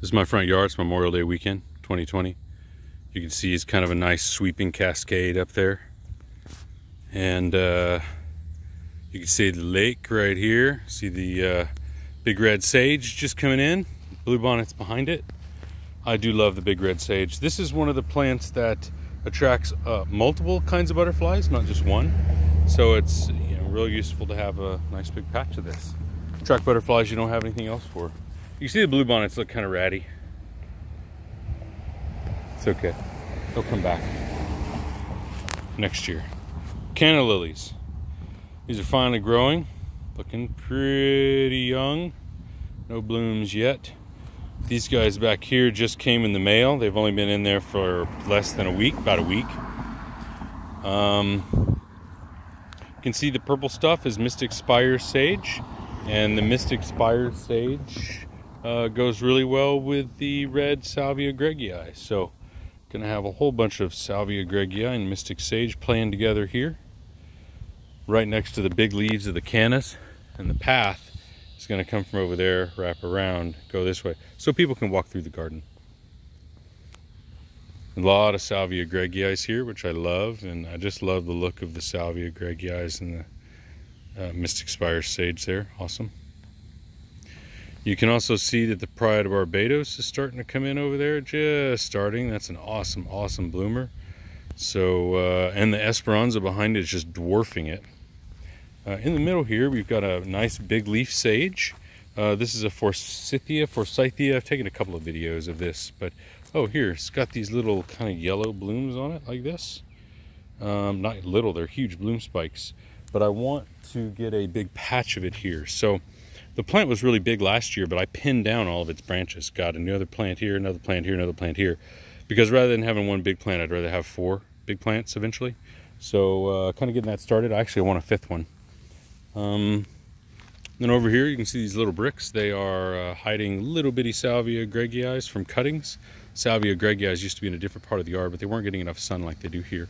This is my front yard. It's Memorial Day weekend, 2020. You can see it's kind of a nice sweeping cascade up there. And uh, you can see the lake right here. See the uh, big red sage just coming in. Bluebonnet's behind it. I do love the big red sage. This is one of the plants that attracts uh, multiple kinds of butterflies, not just one. So it's you know real useful to have a nice big patch of this. Attract butterflies you don't have anything else for. You see the bluebonnets look kind of ratty. It's okay. They'll come back next year. Canna lilies. These are finally growing. Looking pretty young. No blooms yet. These guys back here just came in the mail. They've only been in there for less than a week, about a week. Um, you can see the purple stuff is Mystic Spire Sage. And the Mystic Spire Sage uh, goes really well with the red Salvia greggii. So, gonna have a whole bunch of Salvia greggii and Mystic Sage playing together here, right next to the big leaves of the cannas. And the path is gonna come from over there, wrap around, go this way, so people can walk through the garden. A lot of Salvia greggii here, which I love, and I just love the look of the Salvia greggii and the uh, Mystic Spire Sage there. Awesome. You can also see that the Pride of Barbados is starting to come in over there, just starting. That's an awesome, awesome bloomer. So, uh, and the Esperanza behind it is just dwarfing it. Uh, in the middle here, we've got a nice big leaf sage. Uh, this is a Forsythia, Forsythia. I've taken a couple of videos of this, but oh, here, it's got these little kind of yellow blooms on it, like this. Um, not little, they're huge bloom spikes. But I want to get a big patch of it here. So, the plant was really big last year, but I pinned down all of its branches. Got another plant here, another plant here, another plant here. Because rather than having one big plant, I'd rather have four big plants eventually. So uh, kind of getting that started. I actually want a fifth one. Um, then over here, you can see these little bricks. They are uh, hiding little bitty Salvia greggii from cuttings. Salvia greggii used to be in a different part of the yard, but they weren't getting enough sun like they do here.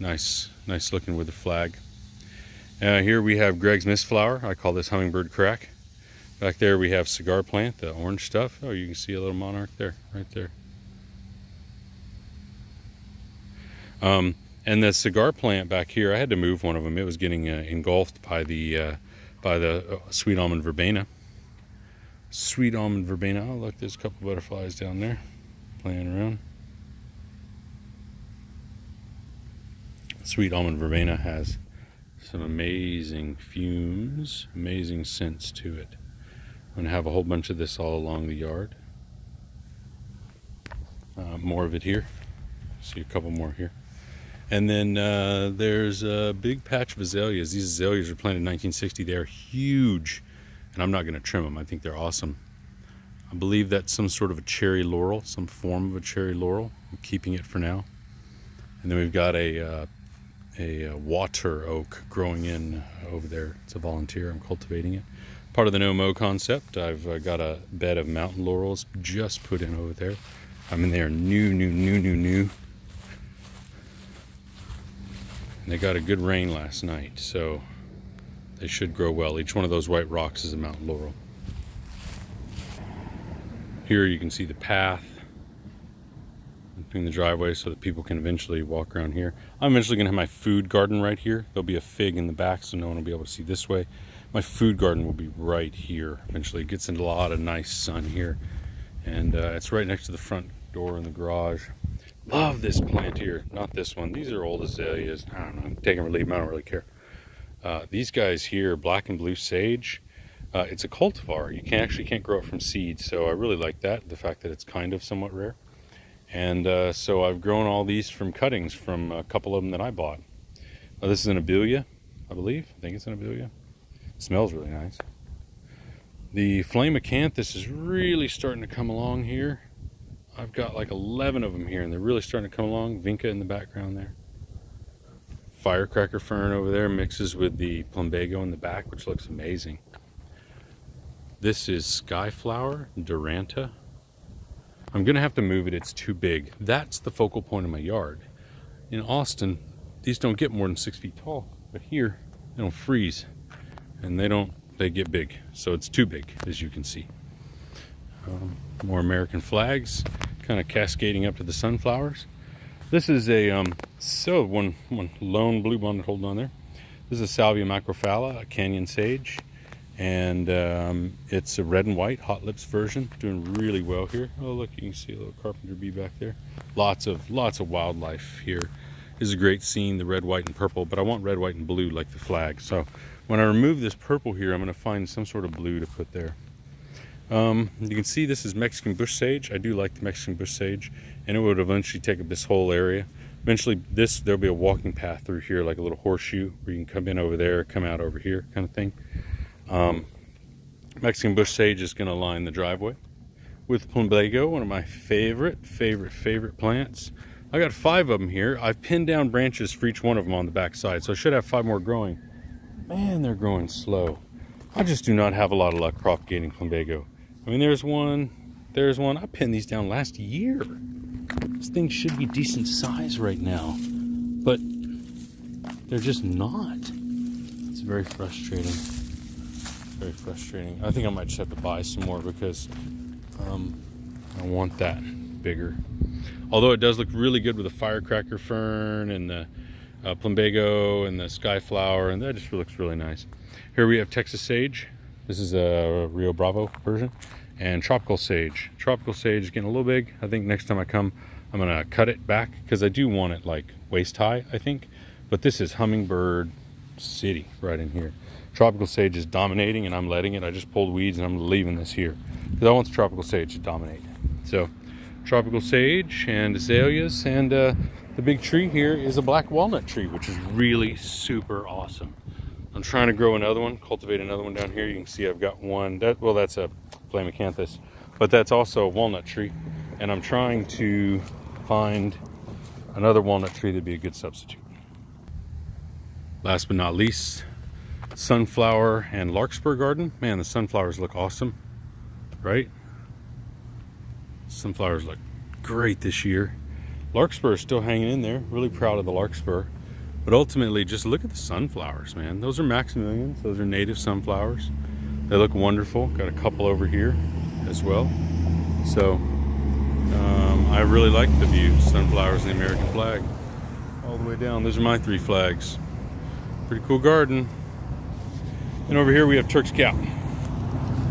Nice, nice looking with the flag. Uh, here we have Gregg's Mistflower. I call this hummingbird crack. Back there we have cigar plant, the orange stuff. Oh, you can see a little monarch there, right there. Um, and the cigar plant back here, I had to move one of them. It was getting uh, engulfed by the uh, by the uh, sweet almond verbena. Sweet almond verbena. Oh, look, there's a couple butterflies down there playing around. Sweet almond verbena has some amazing fumes, amazing scents to it. To have a whole bunch of this all along the yard. Uh, more of it here. See a couple more here. And then uh, there's a big patch of azaleas. These azaleas were planted in 1960. They're huge, and I'm not going to trim them. I think they're awesome. I believe that's some sort of a cherry laurel, some form of a cherry laurel. I'm keeping it for now. And then we've got a, uh, a, a water oak growing in over there. It's a volunteer. I'm cultivating it part of the no-mow concept. I've uh, got a bed of mountain laurels just put in over there. I mean, they are new, new, new, new, new. And they got a good rain last night, so they should grow well. Each one of those white rocks is a mountain laurel. Here you can see the path between the driveway so that people can eventually walk around here. I'm eventually going to have my food garden right here. There'll be a fig in the back so no one will be able to see this way my food garden will be right here eventually. It gets a lot of nice sun here and uh, it's right next to the front door in the garage. Love this plant here not this one. These are old azaleas. I don't know take them or leave them i don't really care. Uh, these guys here black and blue sage uh, it's a cultivar. You can actually can't grow it from seed so i really like that the fact that it's kind of somewhat rare. And uh, so i've grown all these from cuttings from a couple of them that i bought. This is an abelia i believe. I think it's an abelia smells really nice. The flame acanthus is really starting to come along here. I've got like 11 of them here and they're really starting to come along. Vinca in the background there. Firecracker fern over there mixes with the plumbago in the back, which looks amazing. This is skyflower, Duranta. I'm gonna have to move it, it's too big. That's the focal point of my yard. In Austin, these don't get more than six feet tall, but here, they don't freeze and they don't they get big so it's too big as you can see um, More American flags, kind of cascading up to the sunflowers. This is a, um, so one, one lone blue one holding on there. This is a Salvia macrophylla, a canyon sage. And um, it's a red and white hot lips version, doing really well here. Oh look, you can see a little carpenter bee back there. Lots of, lots of wildlife here. This is a great scene, the red, white, and purple, but I want red, white, and blue like the flag. So when I remove this purple here, I'm gonna find some sort of blue to put there. Um, you can see this is Mexican bush sage. I do like the Mexican bush sage, and it would eventually take up this whole area. Eventually, this there'll be a walking path through here, like a little horseshoe, where you can come in over there, come out over here, kind of thing. Um, Mexican bush sage is going to line the driveway with plumbago, one of my favorite, favorite, favorite plants. I got five of them here. I've pinned down branches for each one of them on the back side, so I should have five more growing. Man, they're growing slow. I just do not have a lot of luck propagating plumbago. I mean, there's one, there's one. I pinned these down last year. This thing should be decent size right now, but they're just not. It's very frustrating. Very frustrating. I think I might just have to buy some more because um, I want that bigger. Although it does look really good with the firecracker fern and the uh, plumbago and the skyflower, and that just looks really nice. Here we have Texas sage. This is a Rio Bravo version. And tropical sage. Tropical sage is getting a little big. I think next time I come, I'm gonna cut it back because I do want it like waist high, I think. But this is hummingbird city right in here. Tropical sage is dominating and I'm letting it. I just pulled weeds and I'm leaving this here because I want the tropical sage to dominate. So tropical sage and azaleas and uh, the big tree here is a black walnut tree, which is really super awesome. I'm trying to grow another one, cultivate another one down here. You can see I've got one. That Well, that's a flame acanthus, but that's also a walnut tree. And I'm trying to find another walnut tree that'd be a good substitute. Last but not least, sunflower and larkspur garden. Man, the sunflowers look awesome, right? Sunflowers look great this year. Larkspur is still hanging in there. Really proud of the larkspur. But ultimately, just look at the sunflowers, man. Those are Maximilians. Those are native sunflowers. They look wonderful. Got a couple over here as well. So um, I really like the view. Sunflowers and the American flag. All the way down. Those are my three flags. Pretty cool garden. And over here we have Turk's Cap.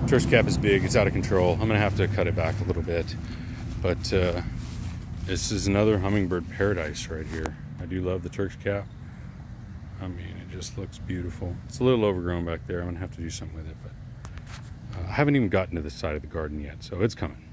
Turk's Cap is big. It's out of control. I'm going to have to cut it back a little bit. But uh, this is another hummingbird paradise right here. I do love the Turk's Cap. I mean, it just looks beautiful. It's a little overgrown back there. I'm gonna have to do something with it, but uh, I haven't even gotten to the side of the garden yet, so it's coming.